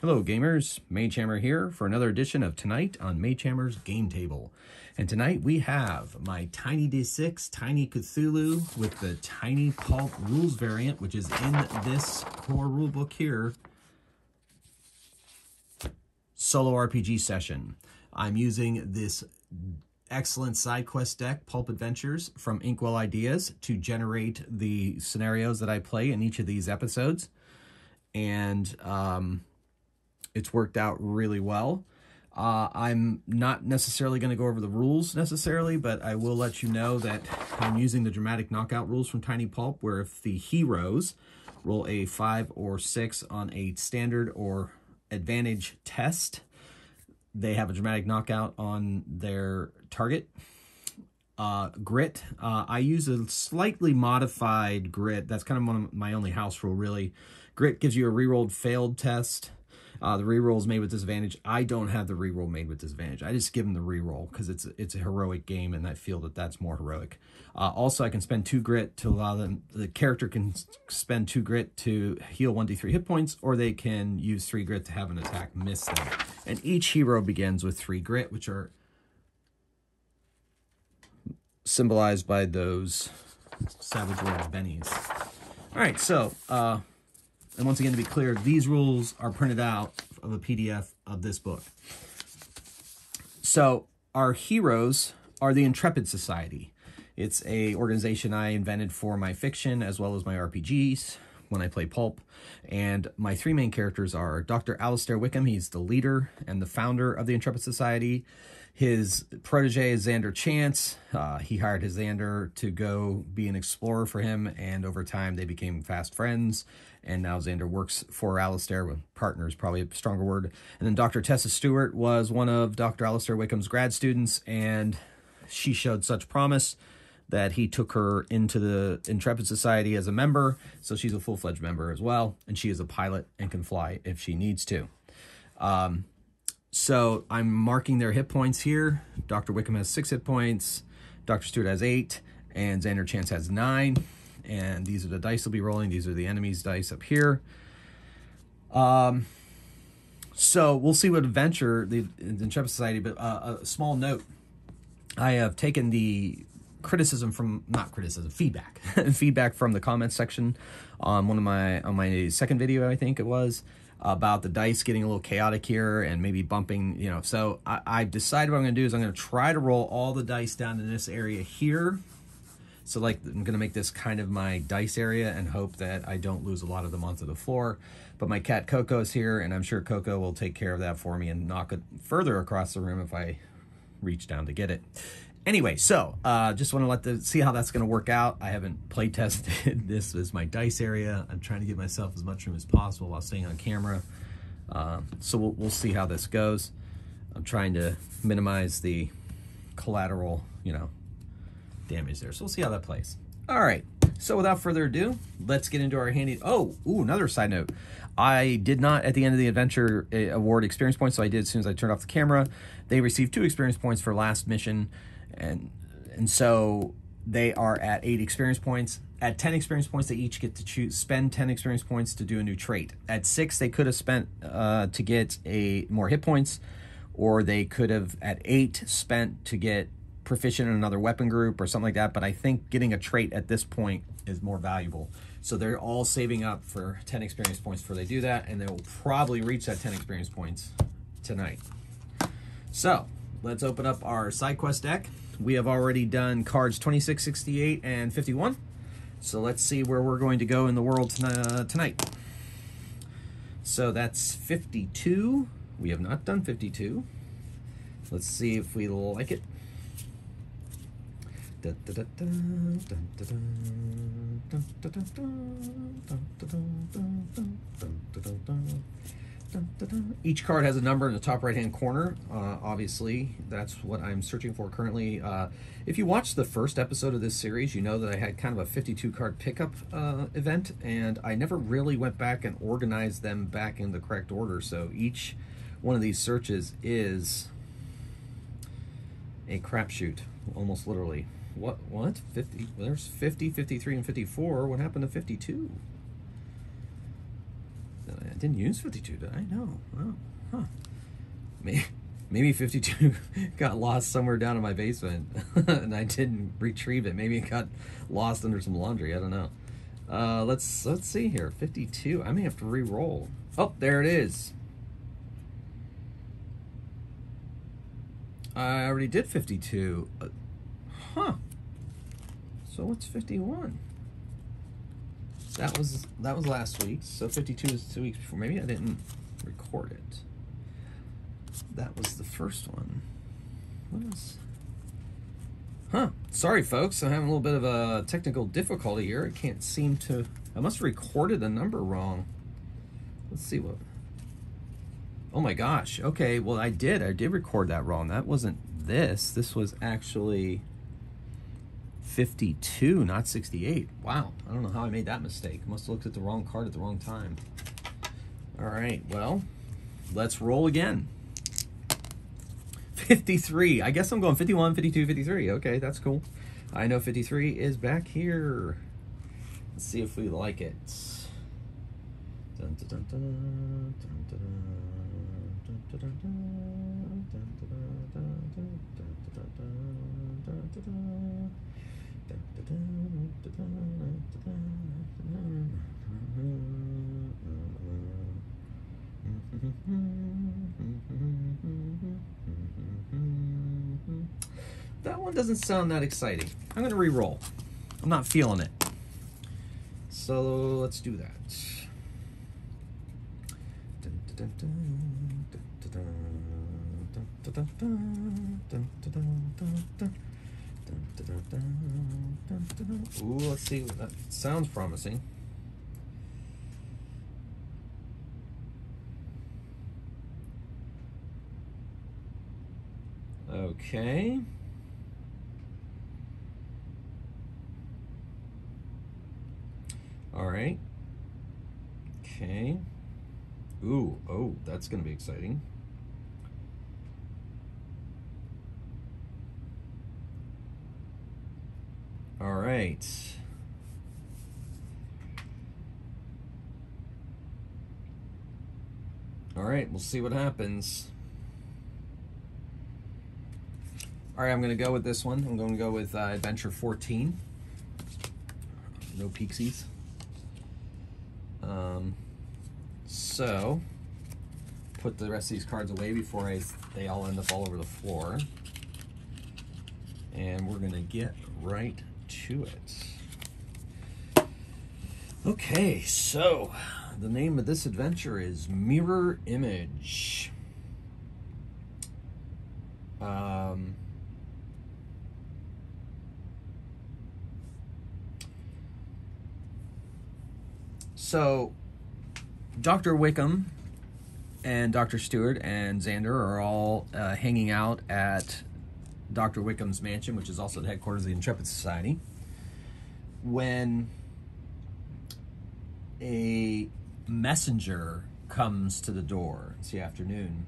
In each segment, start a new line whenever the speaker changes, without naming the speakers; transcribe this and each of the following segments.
Hello gamers, Magehammer here for another edition of Tonight on Magehammer's Game Table. And tonight we have my Tiny D6 Tiny Cthulhu with the Tiny Pulp rules variant, which is in this core rulebook here. Solo RPG session. I'm using this excellent side quest deck, Pulp Adventures, from Inkwell Ideas to generate the scenarios that I play in each of these episodes. And um, it's worked out really well. Uh, I'm not necessarily going to go over the rules necessarily, but I will let you know that I'm using the dramatic knockout rules from Tiny Pulp, where if the heroes roll a 5 or 6 on a standard or advantage test, they have a dramatic knockout on their target. Uh, grit, uh, I use a slightly modified grit. That's kind of one of my only house rule, really. Grit gives you a rerolled failed test. Uh, the reroll is made with disadvantage. I don't have the reroll made with disadvantage. I just give them the reroll because it's it's a heroic game, and I feel that that's more heroic. Uh, also, I can spend two grit to allow them. The character can spend two grit to heal one d3 hit points, or they can use three grit to have an attack miss them. And each hero begins with three grit, which are symbolized by those Savage Worlds bennies. All right, so uh, and once again, to be clear, these rules are printed out of a PDF of this book. So our heroes are the Intrepid Society. It's a organization I invented for my fiction as well as my RPGs when I play Pulp. And my three main characters are Dr. Alistair Wickham. He's the leader and the founder of the Intrepid Society. His protege is Xander Chance. Uh, he hired his Xander to go be an explorer for him, and over time they became fast friends. And now Xander works for Alistair, with partners, probably a stronger word. And then Dr. Tessa Stewart was one of Dr. Alistair Wickham's grad students, and she showed such promise that he took her into the Intrepid Society as a member. So she's a full fledged member as well, and she is a pilot and can fly if she needs to. Um, so I'm marking their hit points here. Dr. Wickham has six hit points. Dr. Stewart has eight. And Xander Chance has nine. And these are the dice will be rolling. These are the enemy's dice up here. Um, so we'll see what adventure the, Intrepid Society, but uh, a small note. I have taken the criticism from not criticism feedback feedback from the comments section on one of my on my second video I think it was about the dice getting a little chaotic here and maybe bumping, you know. So I, I've decided what I'm going to do is I'm going to try to roll all the dice down in this area here. So like I'm going to make this kind of my dice area and hope that I don't lose a lot of them onto the floor. But my cat Coco is here and I'm sure Coco will take care of that for me and knock it further across the room if I reach down to get it. Anyway, so uh, just want to let the see how that's going to work out. I haven't play tested this as my dice area. I'm trying to give myself as much room as possible while staying on camera. Uh, so we'll, we'll see how this goes. I'm trying to minimize the collateral, you know, damage there. So we'll see how that plays. All right. So without further ado, let's get into our handy. Oh, ooh, another side note. I did not at the end of the adventure uh, award experience points, so I did as soon as I turned off the camera. They received two experience points for last mission and and so they are at eight experience points. At 10 experience points, they each get to choose spend 10 experience points to do a new trait. At six, they could have spent uh, to get a more hit points, or they could have at eight spent to get proficient in another weapon group or something like that. But I think getting a trait at this point is more valuable. So they're all saving up for 10 experience points before they do that, and they will probably reach that 10 experience points tonight. So let's open up our side quest deck. We have already done cards 26, 68, and 51. So let's see where we're going to go in the world tonight. So that's 52. We have not done 52. Let's see if we like it. Each card has a number in the top right hand corner. Uh, obviously, that's what I'm searching for currently. Uh, if you watched the first episode of this series, you know that I had kind of a 52 card pickup uh, event, and I never really went back and organized them back in the correct order. So each one of these searches is a crapshoot, almost literally. What? What? 50? There's 50, 53, and 54. What happened to 52? I didn't use 52, did I? No. Oh, huh. Maybe, maybe 52 got lost somewhere down in my basement and I didn't retrieve it. Maybe it got lost under some laundry. I don't know. Uh, let's let's see here. 52. I may have to re-roll. Oh, there it is. I already did 52. Uh, huh. So what's 51? That was that was last week. So 52 is two weeks before. Maybe I didn't record it. That was the first one. What is? Huh. Sorry, folks. I'm having a little bit of a technical difficulty here. I can't seem to. I must have recorded the number wrong. Let's see what. Oh my gosh. Okay. Well, I did. I did record that wrong. That wasn't this. This was actually 52, not 68. Wow, I don't know how I made that mistake. Must have looked at the wrong card at the wrong time. All right, well, let's roll again. 53. I guess I'm going 51, 52, 53. Okay, that's cool. I know 53 is back here. Let's see if we like it. Dun, dun, dun, that one doesn't sound that exciting. I'm going to re-roll. I'm not feeling it. So let's do that. Ooh, let's see. That sounds promising. Okay. All right. Okay. Ooh, oh, that's going to be exciting. All right. All right, we'll see what happens. All right, I'm going to go with this one. I'm going to go with uh, Adventure 14. No Pixies. Um, so, put the rest of these cards away before I, they all end up all over the floor. And we're going to get right to it. Okay, so the name of this adventure is Mirror Image. Um, so, Dr. Wickham and Dr. Stewart and Xander are all uh, hanging out at Dr. Wickham's mansion, which is also the headquarters of the Intrepid Society, when a messenger comes to the door. It's the afternoon.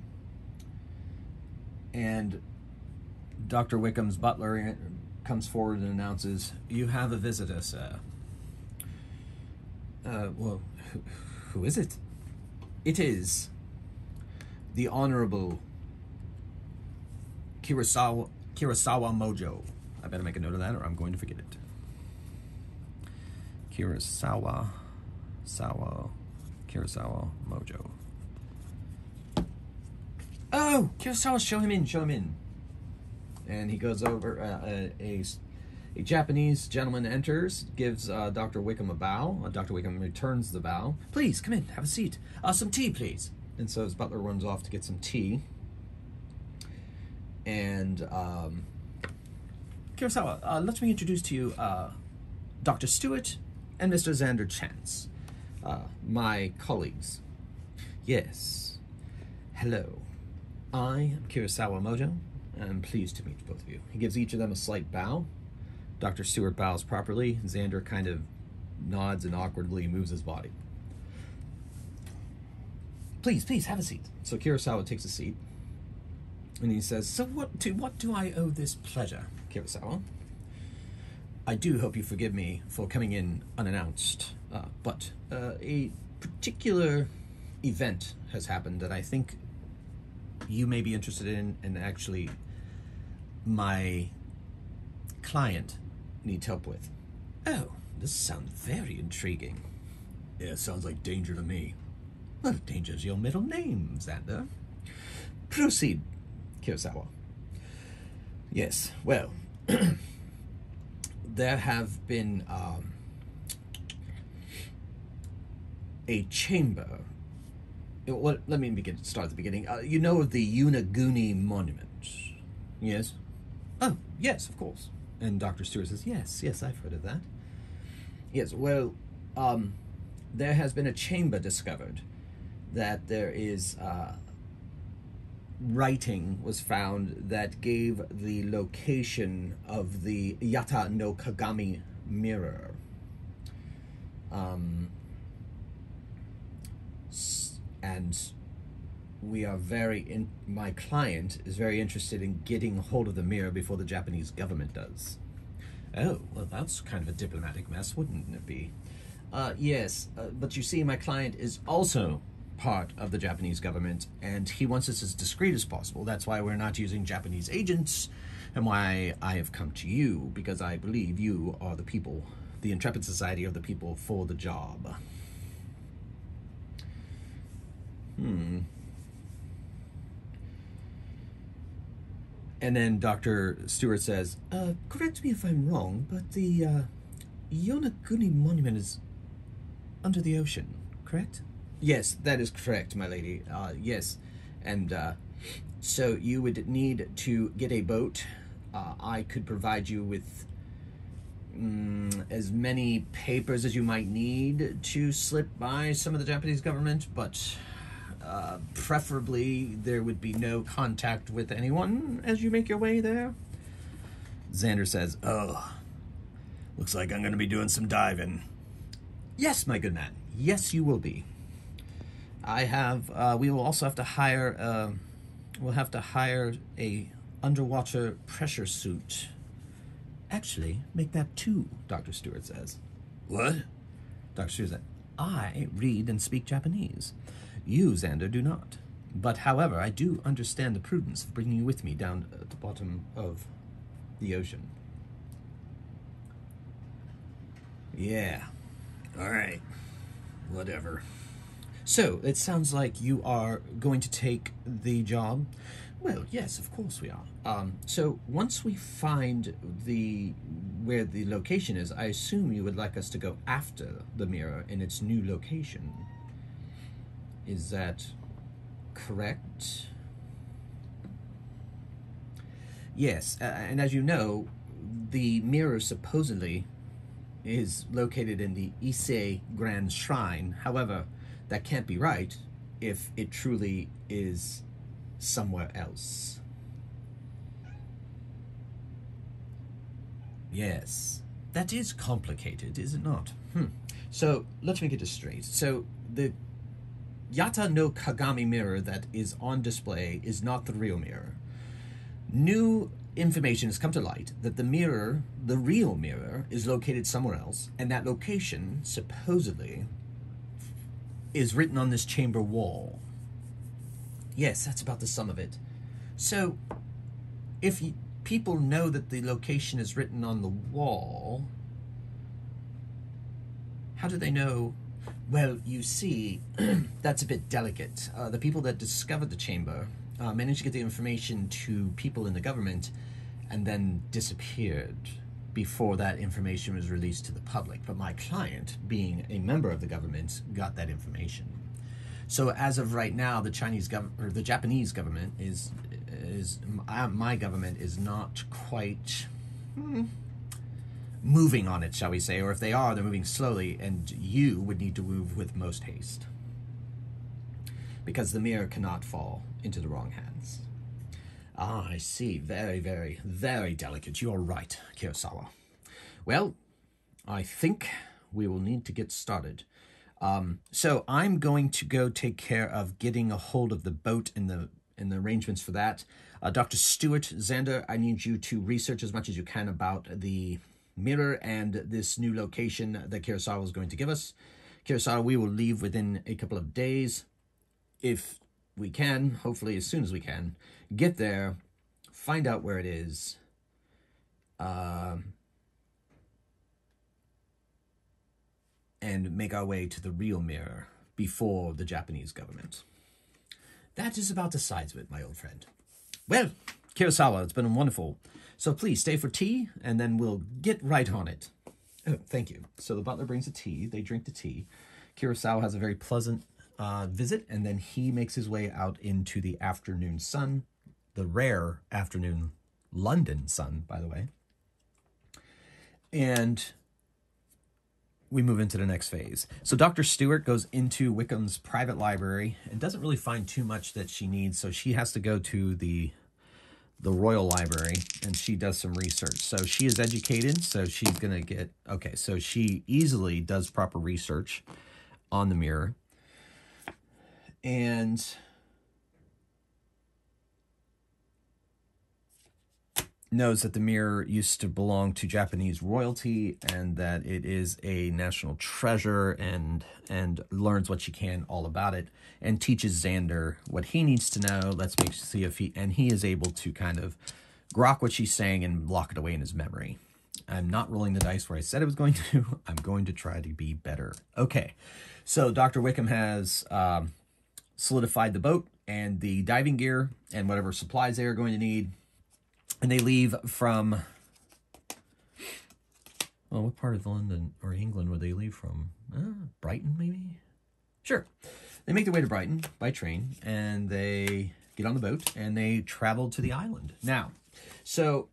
And Dr. Wickham's butler comes forward and announces, You have a visitor, sir. Uh, well, who, who is it? It is the Honorable Kurosawa Kurosawa Mojo. I better make a note of that or I'm going to forget it. Kurosawa, Sawa, Kurosawa Mojo. Oh, Kurosawa, show him in, show him in. And he goes over, uh, a, a, a, Japanese gentleman enters, gives uh, Dr. Wickham a bow. Uh, Dr. Wickham returns the bow. Please, come in, have a seat. Uh, some tea, please. And so his butler runs off to get some tea and um, Kurosawa, uh, let me introduce to you uh, Dr. Stewart and Mr. Xander Chance, uh, my colleagues. Yes. Hello. I am Kurosawa Mojo. I'm pleased to meet both of you. He gives each of them a slight bow. Dr. Stewart bows properly. Xander kind of nods and awkwardly moves his body. Please, please, have a seat. So Kurosawa takes a seat. And he says, So what to what do I owe this pleasure, Kurosawa? I do hope you forgive me for coming in unannounced, uh, but uh, a particular event has happened that I think you may be interested in, and actually, my client needs help with. Oh, this sounds very intriguing. Yeah, sounds like danger to me. Well, danger's your middle name, Xander. Proceed, Kurosawa. Yes, well, there have been um, a chamber. Well, let me begin. Start at the beginning. Uh, you know of the Yonaguni Monument, yes? Oh, yes, of course. And Doctor Stewart says, "Yes, yes, I've heard of that." Yes, well, um, there has been a chamber discovered that there is uh, writing was found that gave the location of the Yata no Kagami mirror. Um, and we are very in my client is very interested in getting hold of the mirror before the Japanese government does. Oh, well, that's kind of a diplomatic mess, wouldn't it be? Uh, yes, uh, but you see, my client is also part of the Japanese government, and he wants us as discreet as possible. That's why we're not using Japanese agents, and why I have come to you, because I believe you are the people, the intrepid society of the people for the job. Hmm. And then Dr. Stewart says, uh, correct me if I'm wrong, but the uh, Yonaguni monument is under the ocean, correct? Yes, that is correct, my lady. Uh, yes. And uh, so you would need to get a boat. Uh, I could provide you with mm, as many papers as you might need to slip by some of the Japanese government, but uh, preferably there would be no contact with anyone as you make your way there. Xander says, Oh, looks like I'm going to be doing some diving. Yes, my good man. Yes, you will be. I have. Uh, we will also have to hire. Uh, we'll have to hire a underwater pressure suit. Actually, make that two. Doctor Stewart says. What? Doctor Stewart said. I read and speak Japanese. You, Xander, do not. But however, I do understand the prudence of bringing you with me down at the bottom of the ocean. Yeah. All right. Whatever. So, it sounds like you are going to take the job. Well, yes, of course we are. Um, so once we find the where the location is, I assume you would like us to go after the mirror in its new location. Is that correct? Yes, uh, and as you know, the mirror supposedly is located in the Ise Grand Shrine. However, that can't be right if it truly is somewhere else. Yes, that is complicated, is it not? Hmm. So let me get this straight. So the Yata no Kagami mirror that is on display is not the real mirror. New information has come to light that the mirror, the real mirror, is located somewhere else, and that location supposedly is written on this chamber wall. Yes, that's about the sum of it. So, if people know that the location is written on the wall, how do they know? Well, you see, that's a bit delicate. Uh, the people that discovered the chamber uh, managed to get the information to people in the government and then disappeared before that information was released to the public. But my client, being a member of the government, got that information. So as of right now, the Chinese government or the Japanese government is is uh, my government is not quite hmm, moving on it, shall we say? Or if they are, they're moving slowly, and you would need to move with most haste because the mirror cannot fall into the wrong hands. Ah, I see. Very, very, very delicate. You're right, Kurosawa. Well, I think we will need to get started. Um, so I'm going to go take care of getting a hold of the boat and the and the arrangements for that. Uh, Dr. Stewart Xander, I need you to research as much as you can about the mirror and this new location that Kurosawa is going to give us. Kurosawa, we will leave within a couple of days. if we can, hopefully as soon as we can, get there, find out where it is, um, and make our way to the real mirror before the Japanese government. That is about the size of it, my old friend. Well, Kurosawa, it's been wonderful. So please stay for tea, and then we'll get right on it. Oh, thank you. So the butler brings the tea. They drink the tea. Kurosawa has a very pleasant uh, visit, and then he makes his way out into the afternoon sun, the rare afternoon London sun, by the way. And we move into the next phase. So Dr. Stewart goes into Wickham's private library and doesn't really find too much that she needs, so she has to go to the the Royal Library and she does some research. So she is educated, so she's going to get okay, so she easily does proper research on the mirror. And knows that the mirror used to belong to Japanese royalty and that it is a national treasure and and learns what she can all about it and teaches Xander what he needs to know. Let's make see if he and he is able to kind of grok what she's saying and lock it away in his memory. I'm not rolling the dice where I said I was going to. I'm going to try to be better. Okay, so Dr. Wickham has um, solidified the boat and the diving gear and whatever supplies they are going to need and they leave from well what part of london or england would they leave from? Uh, brighton maybe? Sure. They make their way to brighton by train and they get on the boat and they travel to the island. Now so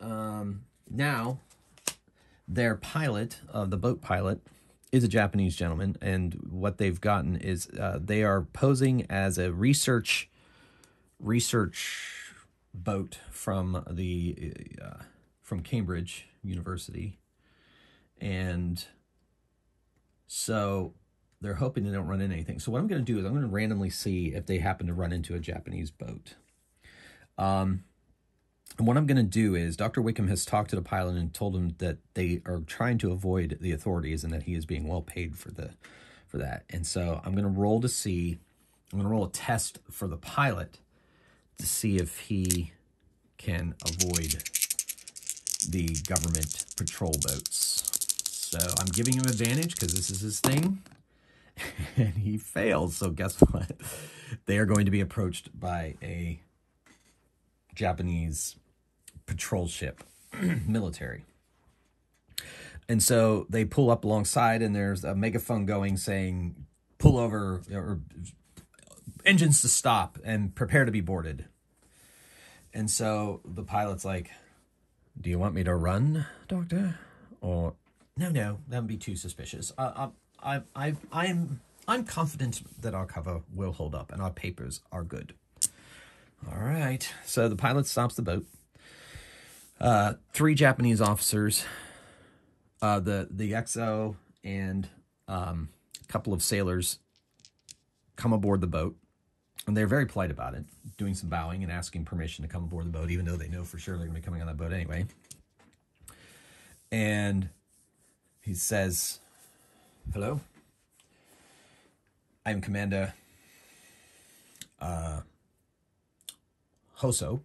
um, now their pilot uh, the boat pilot is a japanese gentleman and what they've gotten is uh, they are posing as a research research boat from the uh, from Cambridge University, and so they're hoping they don't run into anything. So what I'm going to do is I'm going to randomly see if they happen to run into a Japanese boat. Um, and what I'm going to do is Dr. Wickham has talked to the pilot and told him that they are trying to avoid the authorities and that he is being well paid for the for that. And so I'm going to roll to see. I'm going to roll a test for the pilot to see if he can avoid the government patrol boats. So I'm giving him advantage because this is his thing. And he fails. So guess what? They are going to be approached by a Japanese patrol ship, military. And so they pull up alongside, and there's a megaphone going saying, pull over or engines to stop and prepare to be boarded. And so the pilot's like, Do you want me to run, Doctor? Or, No, no, that would be too suspicious. I, I, I, I'm, I'm confident that our cover will hold up and our papers are good. All right. So the pilot stops the boat. Uh, three Japanese officers, uh, the the XO and um, a couple of sailors come aboard the boat and they're very polite about it, doing some bowing and asking permission to come aboard the boat, even though they know for sure they're going to be coming on that boat anyway. And he says, Hello, I'm Commander uh, Hoso,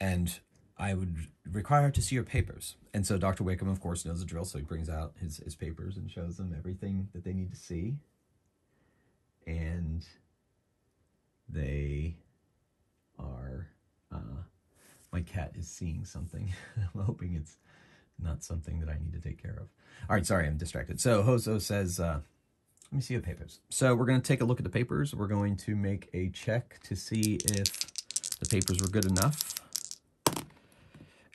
and I would require to see your papers. And so Dr. Wickham, of course, knows the drill, so he brings out his, his papers and shows them everything that they need to see. And they are uh, my cat is seeing something. I'm hoping it's not something that i need to take care of. All right sorry i'm distracted. So hoso says uh, let me see the papers. So we're going to take a look at the papers. We're going to make a check to see if the papers were good enough.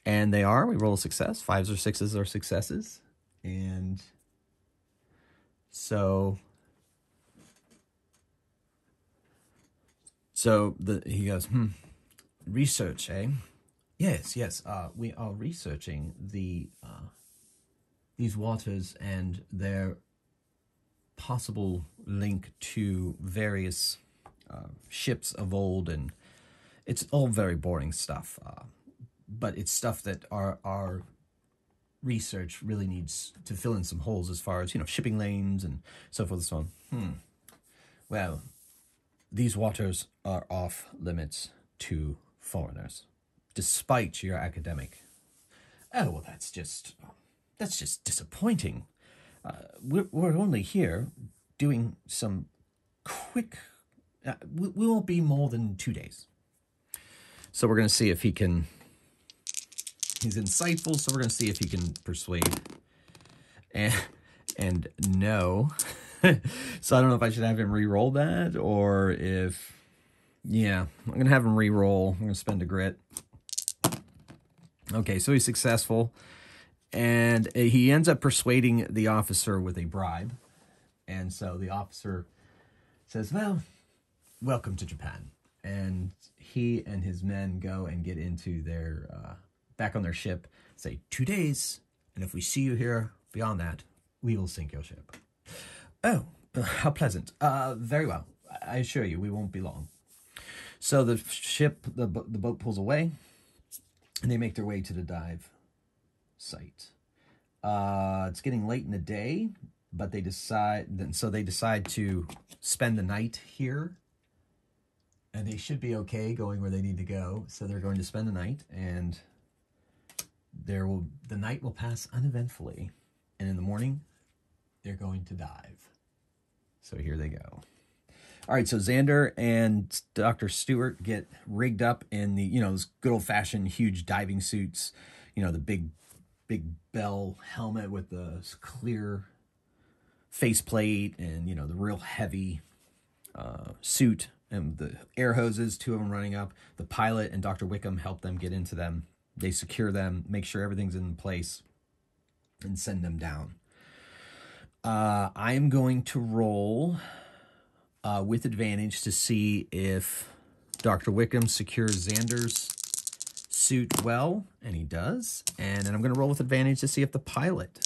And they are. We roll a success. Fives or sixes are successes. And so So the he goes, hmm, research, eh? Yes, yes. Uh, we are researching the uh, these waters and their possible link to various uh, ships of old, and it's all very boring stuff. Uh, but it's stuff that our our research really needs to fill in some holes as far as you know shipping lanes and so forth and so on. Hmm. well, these waters are off limits to foreigners, despite your academic. Oh, well, that's just, that's just disappointing. Uh, we're, we're only here doing some quick, uh, we, we won't be more than two days. So we're going to see if he can, he's insightful, so we're going to see if he can persuade. And, and no. so I don't know if I should have him re-roll that or if, yeah, I'm going to have him re-roll. I'm going to spend a grit. Okay, so he's successful. And he ends up persuading the officer with a bribe. And so the officer says, well, welcome to Japan. And he and his men go and get into their, uh, back on their ship, say, two days. And if we see you here beyond that, we will sink your ship. Oh, how pleasant. Uh, very well. I assure you, we won't be long. So the ship, the, the boat pulls away, and they make their way to the dive site. Uh, it's getting late in the day, but they decide, so they decide to spend the night here. And they should be okay going where they need to go. So they're going to spend the night, and there will the night will pass uneventfully. And in the morning, they're going to dive. So here they go. All right, so Xander and Dr. Stewart get rigged up in the, you know, those good old fashioned huge diving suits, you know, the big, big bell helmet with the clear faceplate and, you know, the real heavy uh, suit and the air hoses, two of them running up. The pilot and Dr. Wickham help them get into them. They secure them, make sure everything's in place, and send them down. Uh, I am going to roll uh, with advantage to see if Dr. Wickham secures Xander's suit well, and he does. And then I'm going to roll with advantage to see if the pilot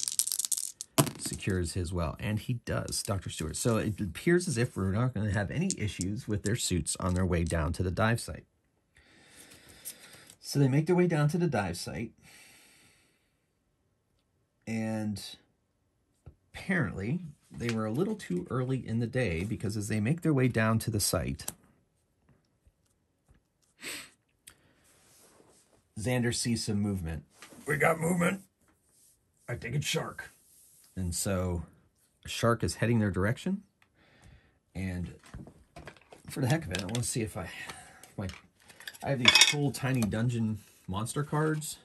secures his well, and he does, Dr. Stewart. So it appears as if we're not going to have any issues with their suits on their way down to the dive site. So they make their way down to the dive site, and apparently they were a little too early in the day because as they make their way down to the site, Xander sees some movement. We got movement. I think it's shark. And so a shark is heading their direction. And for the heck of it, I want to see if I like I have these cool tiny dungeon monster cards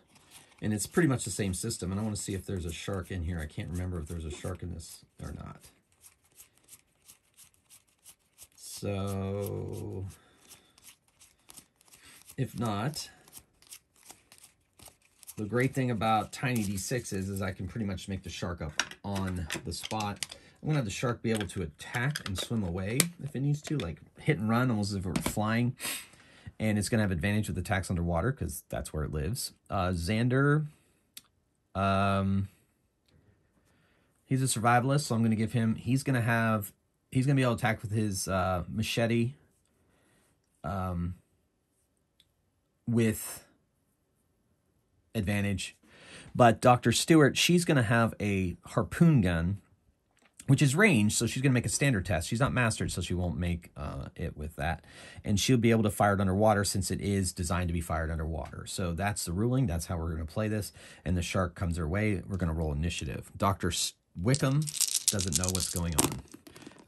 and it's pretty much the same system. And I want to see if there's a shark in here. I can't remember if there's a shark in this or not. So, if not, the great thing about Tiny D6 is, is I can pretty much make the shark up on the spot. I'm going to have the shark be able to attack and swim away if it needs to, like hit and run almost as if it were flying and it's going to have advantage with attacks underwater because that's where it lives. Uh, Xander, um, he's a survivalist, so I'm going to give him. He's going to have. He's going to be able to attack with his uh, machete. Um, with advantage, but Dr. Stewart, she's going to have a harpoon gun which is range, so she's going to make a standard test. She's not mastered, so she won't make uh, it with that. And she'll be able to fire it underwater since it is designed to be fired underwater. So that's the ruling. That's how we're going to play this. And the shark comes her way. We're going to roll initiative. Dr. Wickham doesn't know what's going on.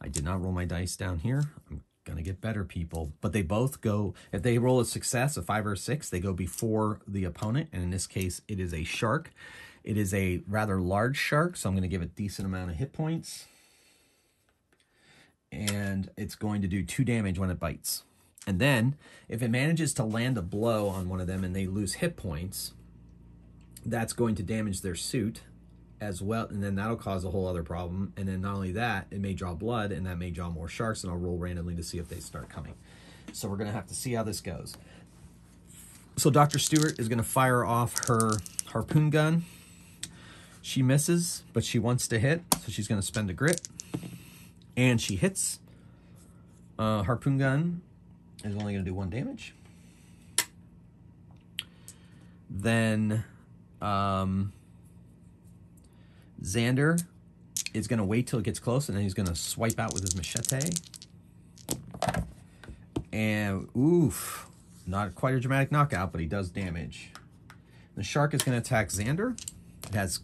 I did not roll my dice down here. I'm going to get better people. But they both go, if they roll a success, a five or a six, they go before the opponent. And in this case, it is a shark. It is a rather large shark, so I'm going to give it a decent amount of hit points. And it's going to do two damage when it bites. And then, if it manages to land a blow on one of them and they lose hit points, that's going to damage their suit as well. And then that'll cause a whole other problem. And then not only that, it may draw blood and that may draw more sharks. And I'll roll randomly to see if they start coming. So we're going to have to see how this goes. So Dr. Stewart is going to fire off her harpoon gun she misses, but she wants to hit, so she's going to spend a grit. And she hits. Uh, harpoon gun is only going to do one damage. Then um, Xander is going to wait till it gets close, and then he's going to swipe out with his machete. And oof, not quite a dramatic knockout, but he does damage. The shark is going to attack Xander. It has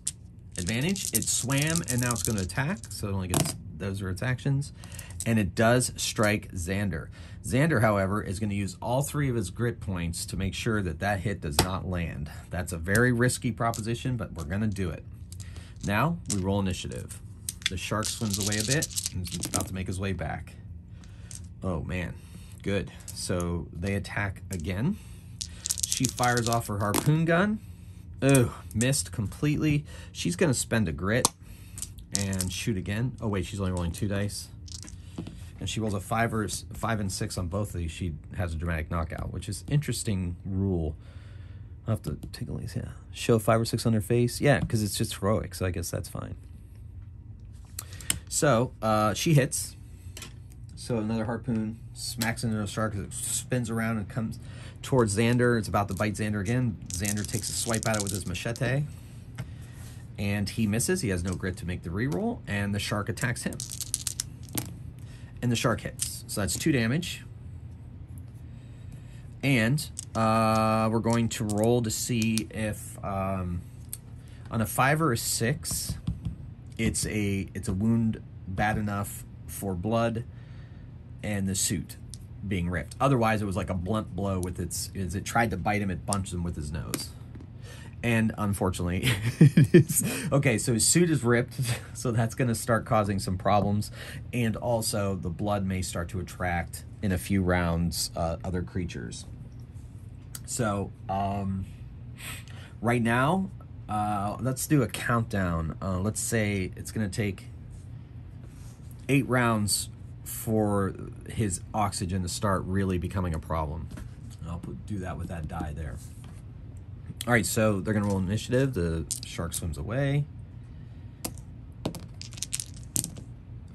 advantage. It swam and now it's going to attack, so it only gets those are its actions. And it does strike Xander. Xander, however, is going to use all three of his grit points to make sure that that hit does not land. That's a very risky proposition, but we're going to do it. Now we roll initiative. The shark swims away a bit and is about to make his way back. Oh man, good. So they attack again. She fires off her harpoon gun. Oh, missed completely. She's going to spend a grit and shoot again. Oh wait, she's only rolling two dice. And she rolls a five or five and six on both of these. She has a dramatic knockout, which is interesting rule. I'll have to take a look. Yeah, show five or six on her face. Yeah, because it's just heroic, so I guess that's fine. So uh, she hits. So another harpoon smacks into the shark. It spins around and comes towards Xander. It's about to bite Xander again. Xander takes a swipe at it with his machete. And he misses. He has no grit to make the reroll. And the shark attacks him. And the shark hits. So that's two damage. And uh, we're going to roll to see if um, on a five or a six, it's a it's a wound bad enough for blood and the suit being ripped. Otherwise, it was like a blunt blow with its as it tried to bite him, it punched him with his nose. And unfortunately, it is okay. So his suit is ripped, so that's going to start causing some problems, and also the blood may start to attract in a few rounds uh, other creatures. So um, right now, uh, let's do a countdown. Uh, let's say it's going to take eight rounds for his oxygen to start really becoming a problem. I'll put, do that with that die there. All right, so they're going to roll initiative. The shark swims away.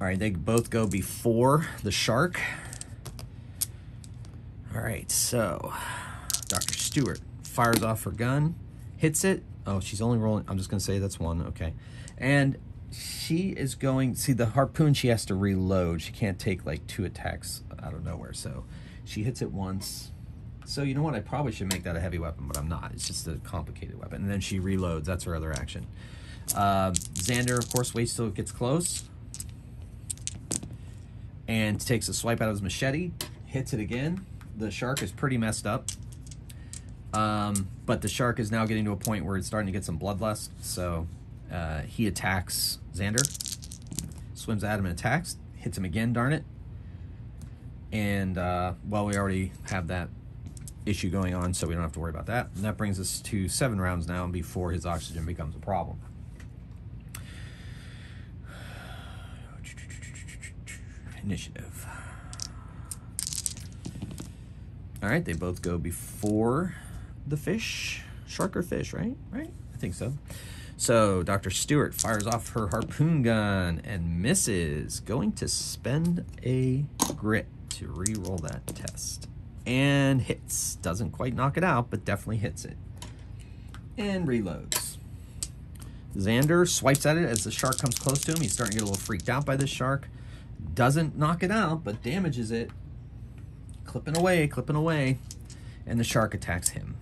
All right, they both go before the shark. All right, so Dr. Stewart fires off her gun, hits it. Oh, she's only rolling. I'm just going to say that's one. Okay. And she is going see the harpoon she has to reload. She can't take like two attacks out of nowhere. So she hits it once. So you know what? I probably should make that a heavy weapon but i'm not. It's just a complicated weapon. And then she reloads. That's her other action. Uh, xander of course waits till it gets close. And takes a swipe out of his machete. Hits it again. The shark is pretty messed up. Um, but the shark is now getting to a point where it's starting to get some bloodlust. So uh, he attacks Xander, swims at him and attacks, hits him again, darn it. And, uh, well, we already have that issue going on, so we don't have to worry about that. And that brings us to seven rounds now before his oxygen becomes a problem. Initiative. All right, they both go before the fish. Shark or fish, right? Right? I think so. So Dr. Stewart fires off her harpoon gun and misses, going to spend a grit to re-roll that test. And hits. Doesn't quite knock it out, but definitely hits it. And reloads. Xander swipes at it as the shark comes close to him. He's starting to get a little freaked out by this shark. Doesn't knock it out, but damages it. Clipping away, clipping away. And the shark attacks him.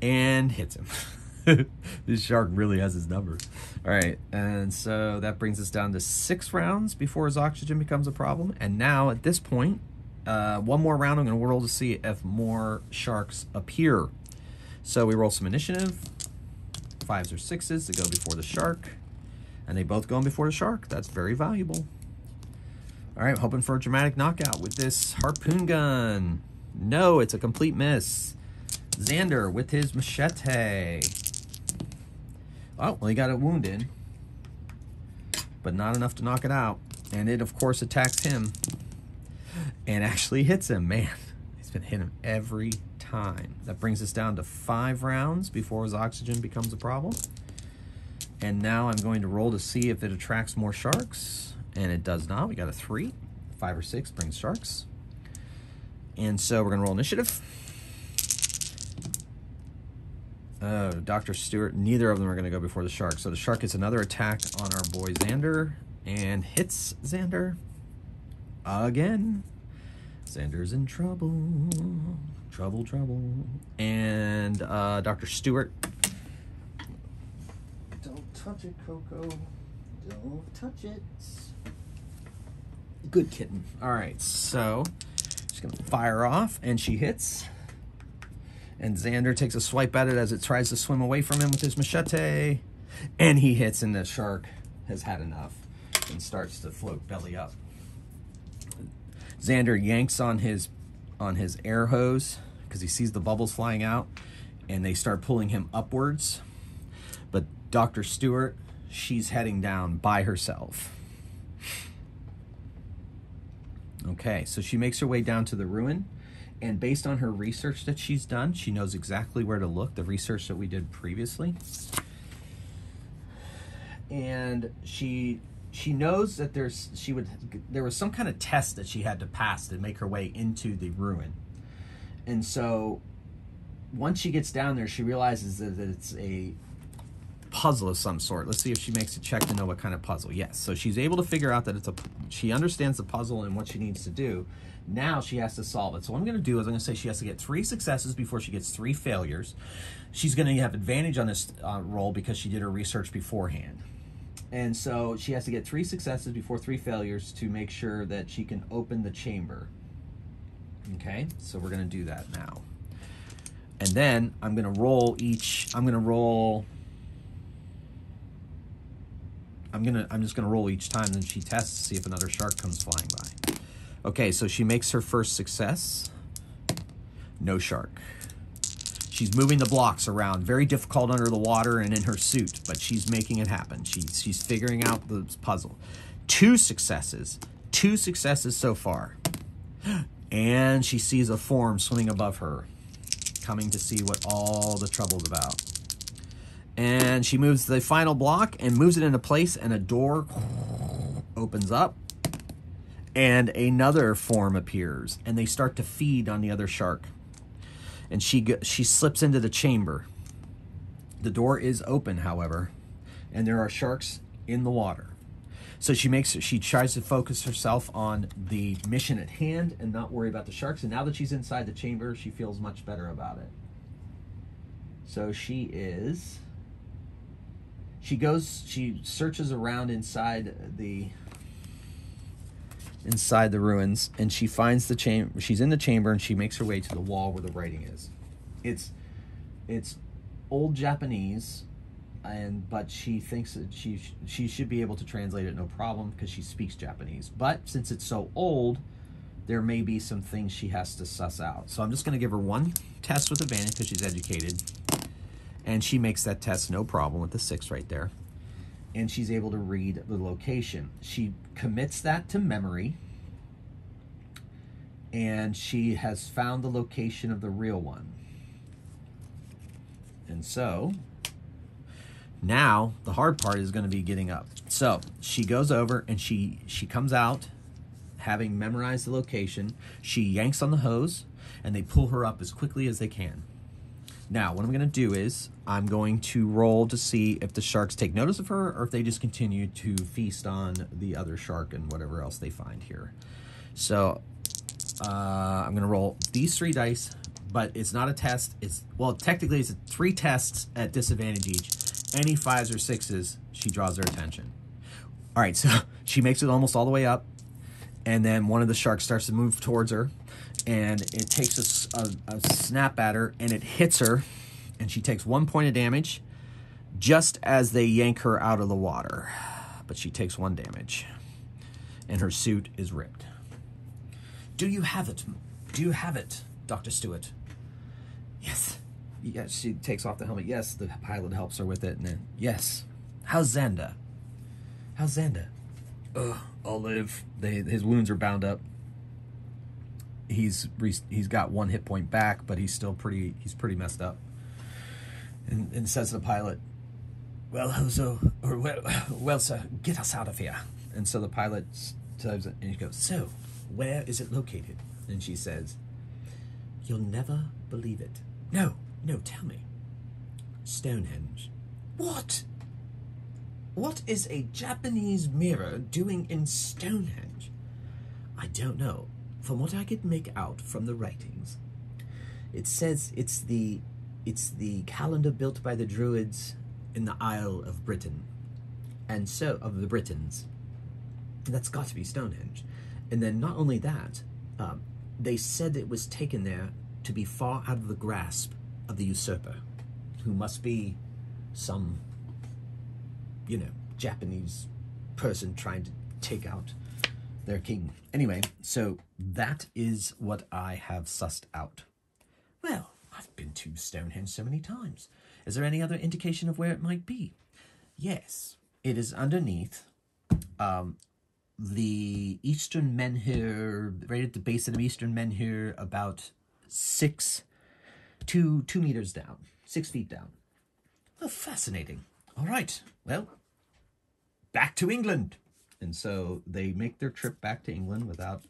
And hits him. this shark really has his number. All right, and so that brings us down to six rounds before his oxygen becomes a problem. And now at this point, uh, one more round. I'm going to roll to see if more sharks appear. So we roll some initiative, fives or sixes to go before the shark, and they both go in before the shark. That's very valuable. All right, hoping for a dramatic knockout with this harpoon gun. No, it's a complete miss. Xander with his machete. Oh, well, he got a wound in. But not enough to knock it out. And it, of course, attacks him. And actually hits him. Man, he's been hitting him every time. That brings us down to five rounds before his oxygen becomes a problem. And now I'm going to roll to see if it attracts more sharks. And it does not. We got a three. Five or six brings sharks. And so we're going to roll initiative. Uh, Dr. Stewart, neither of them are going to go before the shark. So the shark gets another attack on our boy Xander and hits Xander again. Xander's in trouble. Trouble, trouble. And uh, Dr. Stewart. Don't touch it, Coco. Don't touch it. Good kitten. All right, so she's going to fire off, and she hits. And Xander takes a swipe at it as it tries to swim away from him with his machete. And he hits, and the shark has had enough and starts to float belly up. Xander yanks on his on his air hose because he sees the bubbles flying out and they start pulling him upwards. But Dr. Stewart, she's heading down by herself. Okay, so she makes her way down to the ruin and based on her research that she's done, she knows exactly where to look, the research that we did previously. And she she knows that there's she would there was some kind of test that she had to pass to make her way into the ruin. And so once she gets down there she realizes that it's a puzzle of some sort. Let's see if she makes a check to know what kind of puzzle. Yes so she's able to figure out that it's a she understands the puzzle and what she needs to do now she has to solve it so what i'm going to do is i'm going to say she has to get three successes before she gets three failures she's going to have advantage on this uh, roll because she did her research beforehand and so she has to get three successes before three failures to make sure that she can open the chamber. Okay, so we're going to do that now. And then I'm going to roll each, I'm going to roll, I'm going to, I'm just going to roll each time, then she tests to see if another shark comes flying by. Okay, so she makes her first success. No shark. She's moving the blocks around, very difficult under the water and in her suit, but she's making it happen. She's, she's figuring out the puzzle. Two successes, two successes so far. And she sees a form swimming above her, coming to see what all the trouble's about. And she moves the final block and moves it into place, and a door opens up, and another form appears, and they start to feed on the other shark and she she slips into the chamber. The door is open, however, and there are sharks in the water. So she makes she tries to focus herself on the mission at hand and not worry about the sharks. And now that she's inside the chamber, she feels much better about it. So she is she goes she searches around inside the inside the ruins and she finds the chamber she's in the chamber and she makes her way to the wall where the writing is. It's it's old japanese and but she thinks that she she should be able to translate it no problem because she speaks japanese. But since it's so old there may be some things she has to suss out. So i'm just going to give her one test with advantage because she's educated. And she makes that test no problem with the six right there and she's able to read the location. She commits that to memory and she has found the location of the real one. And so now the hard part is going to be getting up. So she goes over and she she comes out having memorized the location. She yanks on the hose and they pull her up as quickly as they can. Now, what I'm going to do is I'm going to roll to see if the sharks take notice of her or if they just continue to feast on the other shark and whatever else they find here. So uh, I'm going to roll these three dice, but it's not a test. It's Well, technically it's three tests at disadvantage each. Any fives or sixes, she draws their attention. All right, so she makes it almost all the way up, and then one of the sharks starts to move towards her and it takes a, a, a, snap at her and it hits her and she takes one point of damage just as they yank her out of the water. But she takes one damage and her suit is ripped. Do you have it? Do you have it dr stewart? Yes. Yes she takes off the helmet. Yes the pilot helps her with it and then yes. How's xander? How's xander? Ugh, i'll live. They, his wounds are bound up he's he's got one hit point back, but he's still pretty he's pretty messed up. And, and says to the pilot, "Well, Hozo, or well, well, sir, get us out of here." And so the pilot says, and he goes, "So, where is it located?" And she says, "You'll never believe it." No, no, tell me. Stonehenge. What? What is a Japanese mirror doing in Stonehenge? I don't know
from what I could make out from the writings, it says it's the it's the calendar built by the Druids in the Isle of Britain, and so of the Britons. That's got to be Stonehenge. And then not only that, um, they said it was taken there to be far out of the grasp of the usurper, who must be some, you know, Japanese person trying to take out their king. Anyway, so that is what I have sussed out. Well, I've been to Stonehenge so many times. Is there any other indication of where it might be? Yes, it is underneath um, the eastern menhir, right at the base of the eastern menhir, about six, two, two meters down, six feet down. Oh, fascinating. All right, well, back to England. And so they make their trip back to England without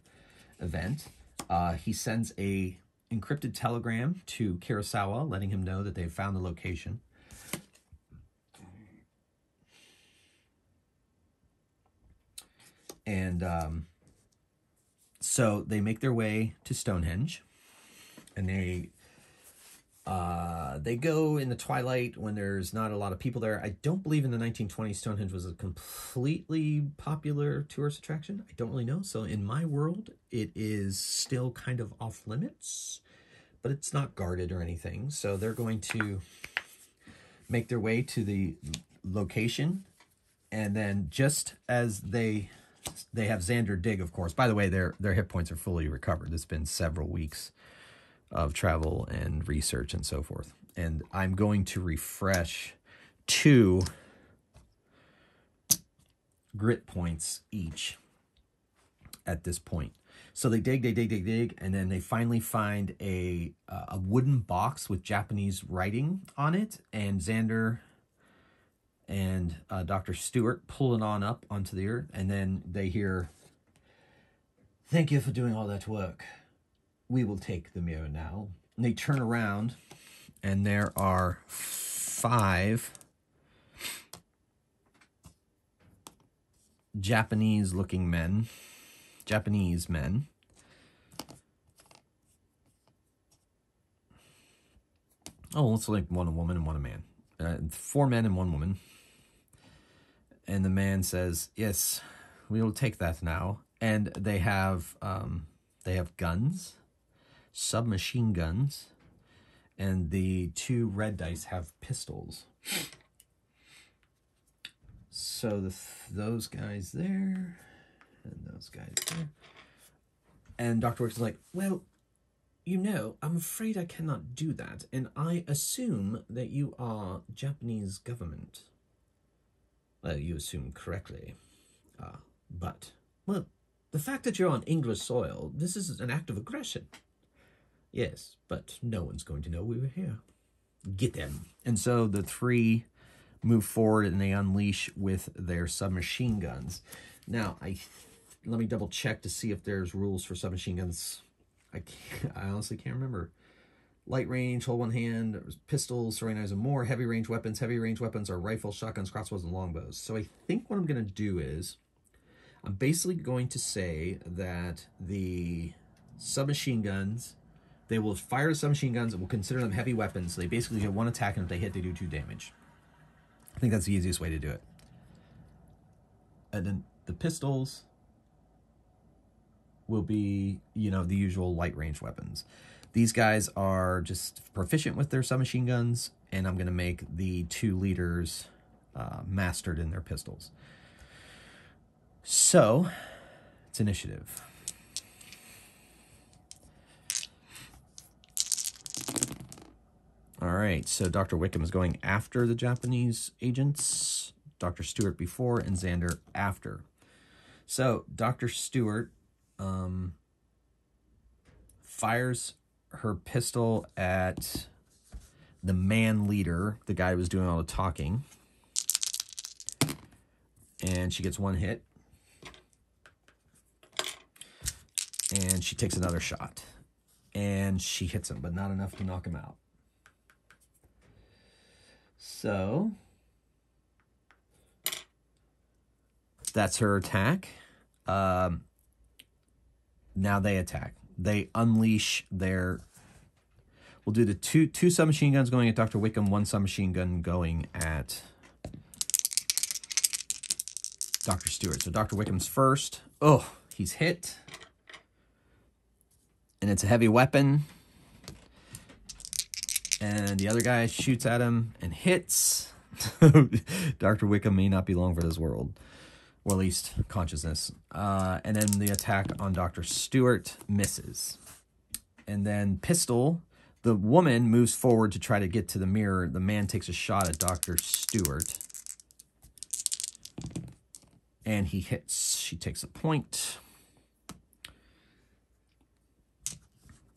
event. Uh, he sends a encrypted telegram to Kurosawa, letting him know that they've found the location. And um, so they make their way to Stonehenge, and they uh, they go in the twilight when there's not a lot of people there. I don't believe in the 1920s Stonehenge was a completely popular tourist attraction. I don't really know. So in my world, it is still kind of off limits, but it's not guarded or anything. So they're going to make their way to the location, and then just as they they have Xander dig, of course. By the way, their their hit points are fully recovered. It's been several weeks of travel and research and so forth. And I'm going to refresh two grit points each at this point. So they dig, they dig, dig, dig, and then they finally find a uh, a wooden box with Japanese writing on it, and Xander and uh, Dr. Stewart pull it on up onto the earth, and then they hear, "Thank you for doing all that work we will take the mirror now. And they turn around, and there are five Japanese looking men, Japanese men. Oh, it's like one woman and one man. Uh, four men and one woman. And the man says, Yes, we will take that now. And they have um, they have guns submachine guns, and the two red dice have pistols. So the those guys there, and those guys there. And Dr. Works is like, well, you know, I'm afraid I cannot do that, and I assume that you are Japanese government. Well, you assume correctly. Uh, but, well, the fact that you're on English soil, this is an act of aggression. Yes, but no one's going to know we were here. Get them. And so the three move forward and they unleash with their submachine guns. Now, I let me double check to see if there's rules for submachine guns. I I honestly can't remember. Light range, hold one hand, pistols, throwing knives, and more. Heavy range weapons. Heavy range weapons are rifles, shotguns, crossbows, and longbows. So I think what I'm going to do is I'm basically going to say that the submachine guns they will fire submachine guns and will consider them heavy weapons. So they basically get one attack, and if they hit, they do two damage. I think that's the easiest way to do it. And then the pistols will be, you know, the usual light range weapons. These guys are just proficient with their submachine guns, and I'm going to make the two leaders uh, mastered in their pistols. So, it's initiative. All right, so Dr. Wickham is going after the Japanese agents, Dr. Stewart before, and Xander after. So Dr. Stewart um, fires her pistol at the man leader, the guy who was doing all the talking. And she gets one hit. And she takes another shot. And she hits him, but not enough to knock him out. So that's her attack. Um,
now they attack. They unleash their. We'll do the two two submachine guns going at Doctor Wickham, one submachine gun going at Doctor Stewart. So Doctor Wickham's first. Oh, he's hit, and it's a heavy weapon. And the other guy shoots at him and hits. Dr. Wickham may not be long for this world, or at least consciousness. Uh, and then the attack on Dr. Stewart misses. And then Pistol, the woman moves forward to try to get to the mirror. The man takes a shot at Dr. Stewart. And he hits. She takes a point.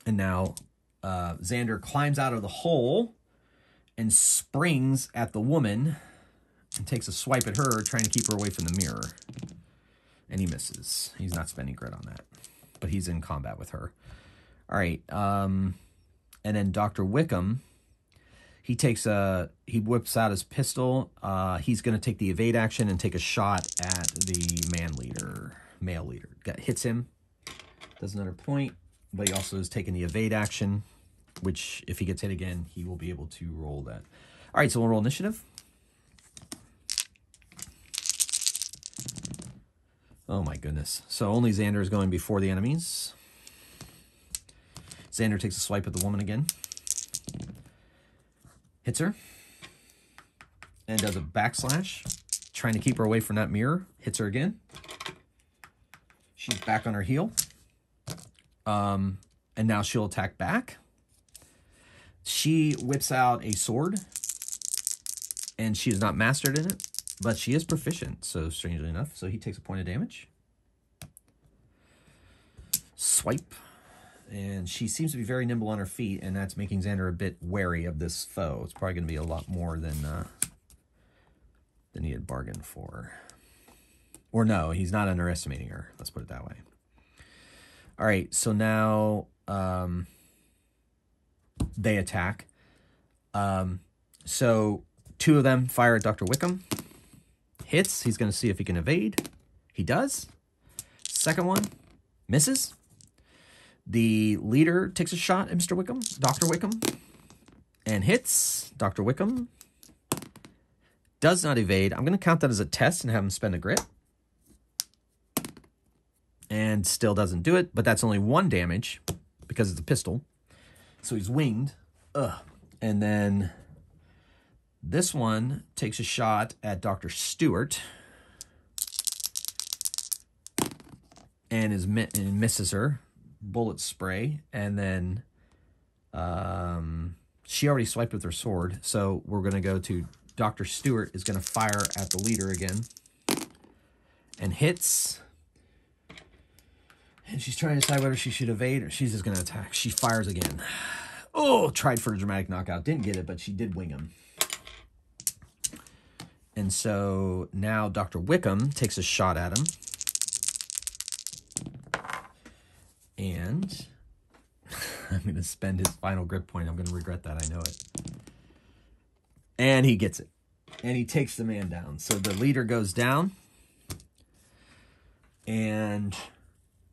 And now uh, Xander climbs out of the hole and springs at the woman and takes a swipe at her, trying to keep her away from the mirror. And he misses. He's not spending grit on that, but he's in combat with her. All right. Um, and then Dr. Wickham, he takes a he whips out his pistol. Uh, he's going to take the evade action and take a shot at the man leader, male leader. Got, hits him, does another point, but he also is taking the evade action, which if he gets hit again, he will be able to roll that. All right, so we'll roll initiative. Oh my goodness. So only Xander is going before the enemies. Xander takes a swipe at the woman again. Hits her. And does a backslash. Trying to keep her away from that mirror. Hits her again. She's back on her heel. Um, and now she'll attack back. She whips out a sword. And she is not mastered in it, but she is proficient, so strangely enough. So he takes a point of damage. Swipe. And she seems to be very nimble on her feet, and that's making Xander a bit wary of this foe. It's probably going to be a lot more than uh, than he had bargained for. Or no, he's not underestimating her. Let's put it that way. All right, so now um, they attack. Um, so two of them fire at Dr. Wickham. Hits. He's going to see if he can evade. He does. Second one misses. The leader takes a shot at Mr. Wickham, Dr. Wickham, and hits. Dr. Wickham does not evade. I'm going to count that as a test and have him spend a grit. And still doesn't do it, but that's only one damage because it's a pistol. So he's winged. Ugh. And then this one takes a shot at Dr. Stewart and is and misses her. Bullet spray, and then um, she already swiped with her sword. So we're gonna go to Dr. Stewart is gonna fire at the leader again and hits. And she's trying to decide whether she should evade or she's just gonna attack. She fires again. Oh, tried for a dramatic knockout. Didn't get it, but she did wing him. And so now Dr. Wickham takes a shot at him. And I'm going to spend his final grit point. I'm going to regret that. I know it. And he gets it. And he takes the man down. So the leader goes down. And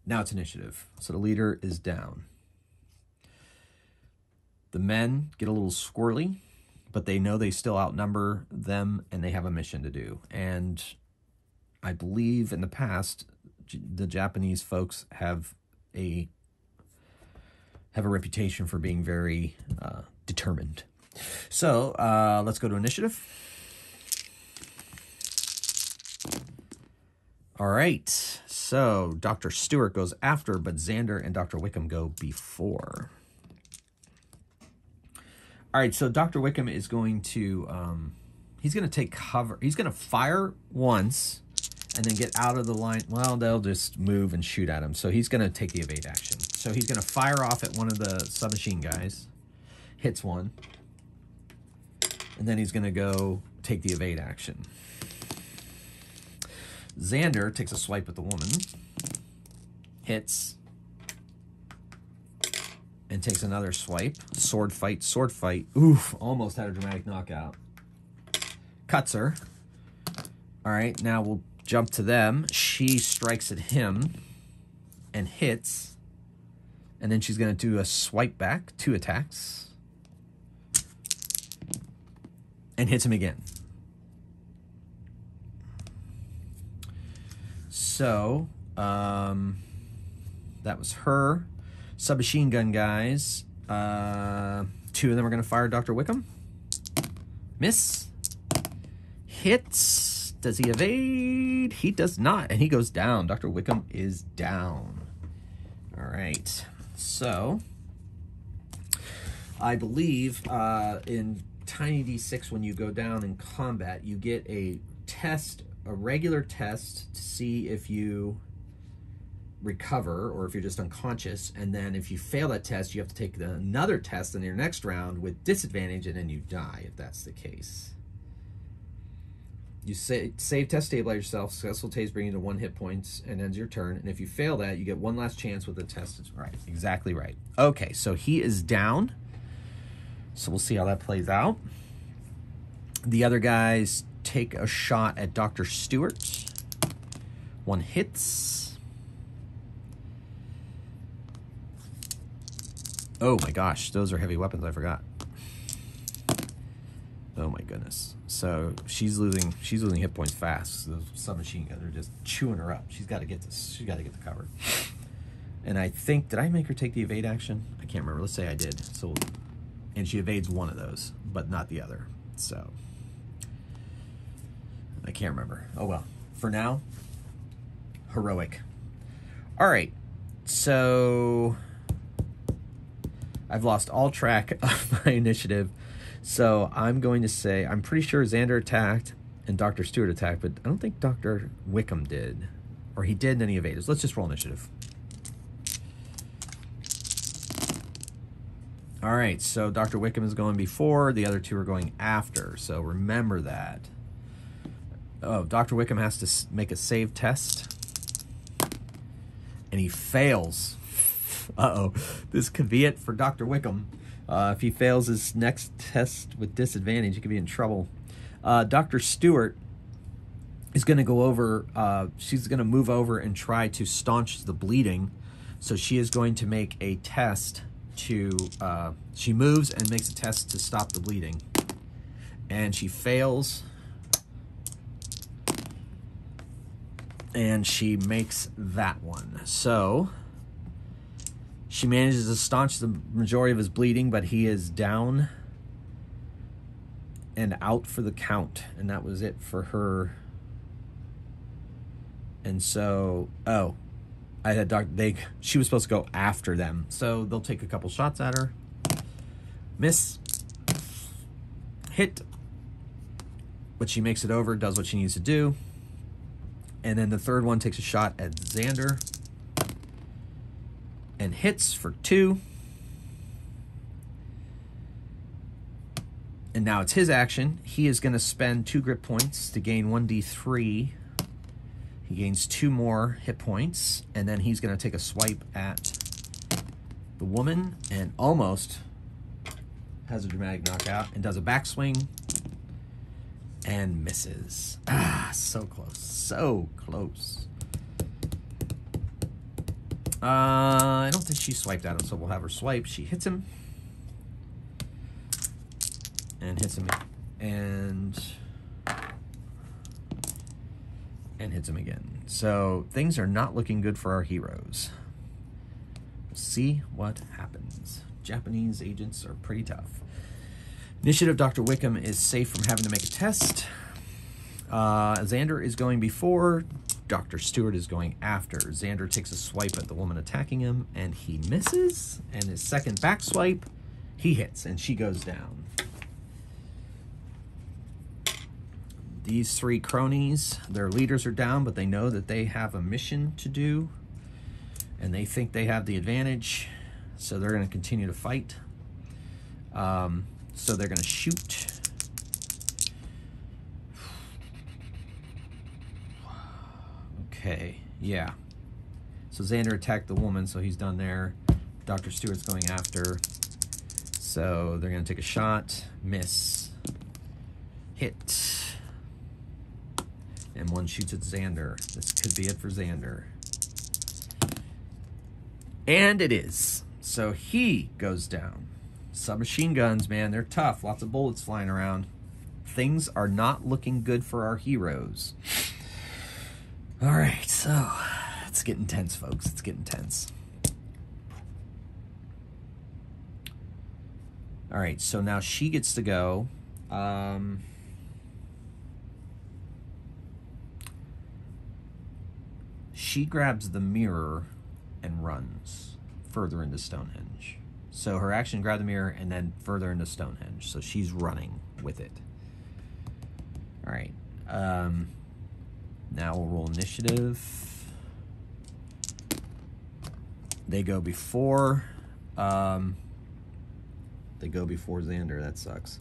now it's initiative. So the leader is down. The men get a little squirrely but they know they still outnumber them and they have a mission to do. And I believe in the past, the Japanese folks have a have a reputation for being very uh, determined. So uh, let's go to initiative. All right. So Dr. Stewart goes after, but Xander and Dr. Wickham go before. All right, so Dr. Wickham is going to um, he's going to take cover. He's going to fire once and then get out of the line. Well, they'll just move and shoot at him. So he's going to take the evade action. So he's going to fire off at one of the submachine guys, hits one, and then he's going to go take the evade action. Xander takes a swipe at the woman, hits, and takes another swipe. Sword fight, sword fight. Oof, almost had a dramatic knockout. Cuts her. All right, now we'll jump to them. She strikes at him. and hits. And then she's going to do a swipe back, two attacks. And hits him again. So, um, that was her. Submachine gun guys. Uh, two of them are going to fire Dr. Wickham. Miss. Hits. Does he evade? He does not, and he goes down. Dr. Wickham is down. All right. So, I believe uh, in Tiny D6, when you go down in combat, you get a test, a regular test to see if you recover or if you're just unconscious. And then if you fail that test, you have to take the, another test in your next round with disadvantage, and then you die if that's the case. You say, save test stabilize yourself. Successful tase bring you to one hit points and ends your turn. And if you fail that, you get one last chance with the test. Right, exactly right. Okay, so he is down. So we'll see how that plays out. The other guys take a shot at Dr. Stewart. One hits. Oh my gosh, those are heavy weapons. I forgot. Oh my goodness. So she's losing she's losing hit points fast. The submachine guns are just chewing her up. She's got to get this. She's got to get the cover. And I think did I make her take the evade action? I can't remember. Let's say I did. So, and she evades one of those, but not the other. So I can't remember. Oh well. For now, heroic. All right. So I've lost all track of my initiative. So I'm going to say I'm pretty sure Xander attacked and Dr. Stewart attacked, but I don't think Dr. Wickham did. Or he did and then he evaded. Let's just roll initiative. All right, so Dr. Wickham is going before, the other two are going after. So remember that. Oh, Dr. Wickham has to make a save test. And he fails. Uh oh. This could be it for Dr. Wickham. Uh, if he fails his next test with disadvantage, he could be in trouble. Uh, Dr. Stewart is going to go over, uh, she's going to move over and try to staunch the bleeding. So she is going to make a test to, uh, she moves and makes a test to stop the bleeding. And she fails. And she makes that one. So she manages to staunch the majority of his bleeding, but he is down and out for the count. And that was it for her. And so, oh, I had Dr. They, she was supposed to go after them. So they'll take a couple shots at her. Miss. Hit. But she makes it over, does what she needs to do. And then the third one takes a shot at Xander and hits for two. And now it's his action. He is going to spend two grit points to gain 1d3. He gains two more hit points, and then he's going to take a swipe at the woman and almost has a dramatic knockout and does a backswing and misses. Ah, so close. So close. Uh, I don't think she swiped at him, so we'll have her swipe. She hits him. And hits him. And... And hits him again. So, things are not looking good for our heroes. We'll see what happens. Japanese agents are pretty tough. Initiative Dr. Wickham is safe from having to make a test. Uh, Xander is going before. Dr. Stewart is going after. Xander takes a swipe at the woman attacking him, and he misses. And his second back swipe, he hits, and she goes down. These three cronies, their leaders are down, but they know that they have a mission to do, and they think they have the advantage, so they're going to continue to fight. Um, so they're going to shoot. Okay, yeah. So Xander attacked the woman, so he's done there. Dr. Stewart's going after. So they're going to take a shot, miss, hit. And one shoots at Xander. This could be it for Xander. And it is. So he goes down. Submachine guns, man, they're tough. Lots of bullets flying around. Things are not looking good for our heroes. All right, so it's getting tense, folks. It's getting tense. All right, so now she gets to go. Um, she grabs the mirror and runs further into Stonehenge. So her action grab the mirror and then further into Stonehenge. So she's running with it. All right. Um, now we'll roll initiative. They go before. Um, they go before Xander. That sucks.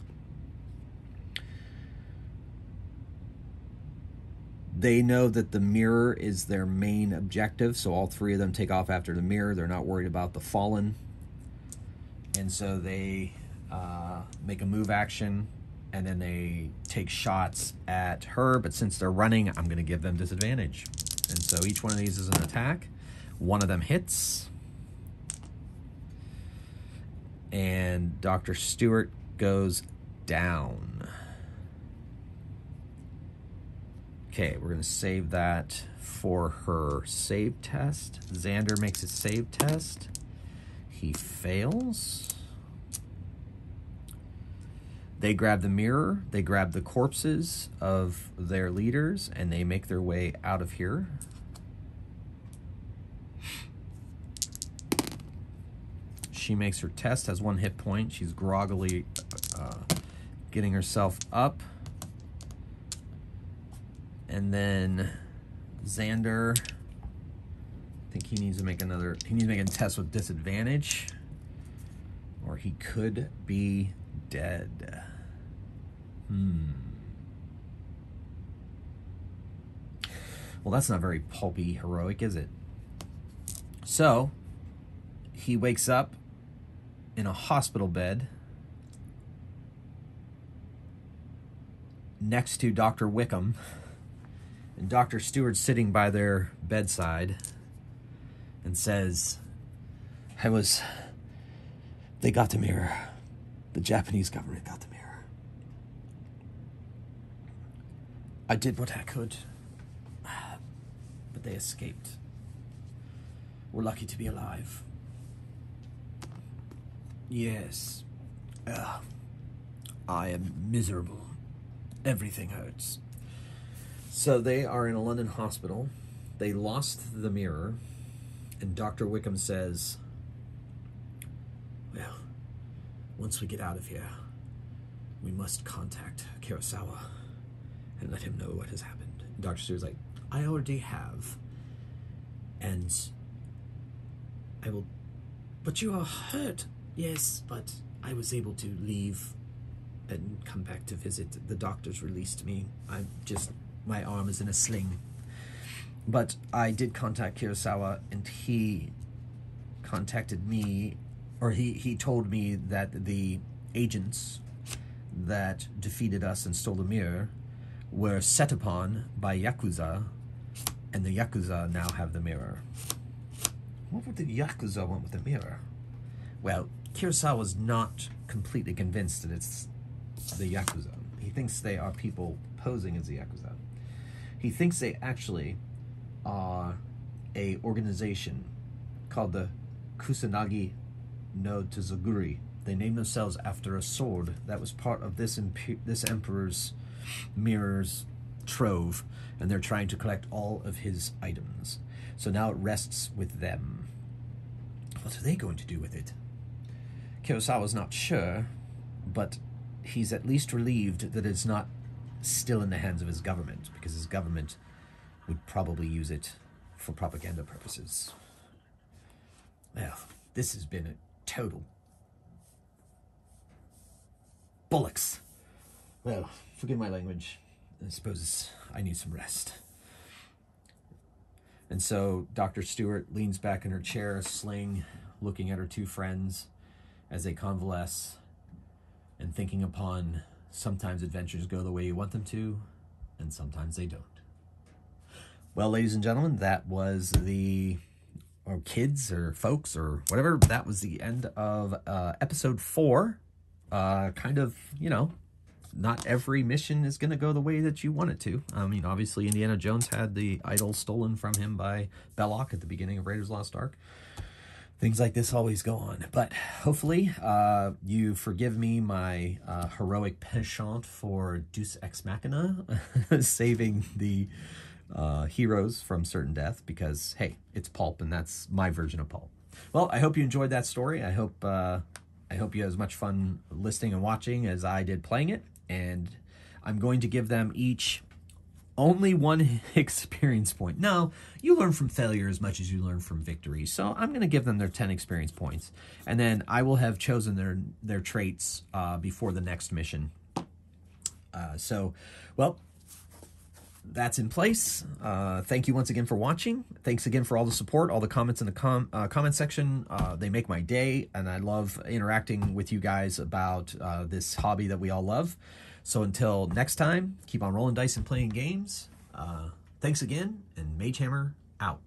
They know that the mirror is their main objective, so all three of them take off after the mirror. They're not worried about the fallen. And so they uh, make a move action and then they take shots at her. But since they're running, I'm going to give them disadvantage. And so each one of these is an attack. One of them hits. And Dr. Stewart goes down. Okay, we're going to save that for her save test. Xander makes a save test. He fails. They grab the mirror, they grab the corpses of their leaders, and they make their way out of here. She makes her test, has one hit point. She's groggily uh, getting herself up. And then Xander, think he needs to make another, he needs to make a test with disadvantage. Or he could be dead. Hmm. Well, that's not very pulpy heroic, is it? So, he wakes up in a hospital bed next to Dr. Wickham. And Dr. Stewart's sitting by their bedside and says, I was. They got the mirror. The Japanese government got the mirror. I did what I could, but they escaped. We're lucky to be alive. Yes. Uh, I am miserable. Everything hurts. So they are in a London hospital. They lost the mirror, and Dr. Wickham says, Well, once we get out of here, we must contact Kurosawa and let him know what has happened. And Dr. Stewart's like, I already have. And I will. But you are hurt. Yes, but I was able to leave and come back to visit. The doctors released me. I'm just my arm is in a sling. But I did contact Kurosawa, and he contacted me, or he, he told me that the agents that defeated us and stole the mirror were set upon by Yakuza, and the Yakuza now have the mirror. What would the Yakuza want with the mirror? Well, Kurosawa's not completely convinced that it's the Yakuza. He thinks they are people posing as the Yakuza. He thinks they actually are a organization called the Kusanagi no Tozuguri. They named themselves after a sword that was part of this imp- this emperor's mirror's trove, and they're trying to collect all of his items. So now it rests with them. What are they going to do with it? Kurosawa's not sure, but he's at least relieved that it's not still in the hands of his government, because his government would probably use it for propaganda purposes. Well, this has been a total bullocks. Well, forgive my language. I suppose I need some rest. And so Dr. Stewart leans back in her chair, sling, looking at her two friends as they convalesce and thinking upon sometimes adventures go the way you want them to, and sometimes they don't. Well, ladies and gentlemen, that was the or kids or folks or whatever. That was the end of uh, episode four. Uh, kind of, you know, not every mission is going to go the way that you want it to. I mean, obviously, Indiana Jones had the idol stolen from him by Belloq at the beginning of Raiders Lost Ark. Things like this always go on. But hopefully, uh, you forgive me my uh, heroic penchant for Deus Ex Machina, saving the uh, heroes from certain death because, hey, it's pulp and that's my version of pulp. Well, I hope you enjoyed that story. I hope. Uh, I hope you had as much fun listening and watching as I did playing it and I'm going to give them each only one experience point. No, you learn from failure as much as you learn from victory. So I'm going to give them their 10 experience points. And then I will have chosen their, their traits uh, before the next mission. Uh, so, well, that's in place. Uh, thank you once again for watching. Thanks again for all the support, all the comments in the com- uh, comment section. Uh, they make my day, and I love interacting with you guys about uh, this hobby that we all love. So until next time, keep on rolling dice and playing games. Uh, thanks again, and Mage Hammer out.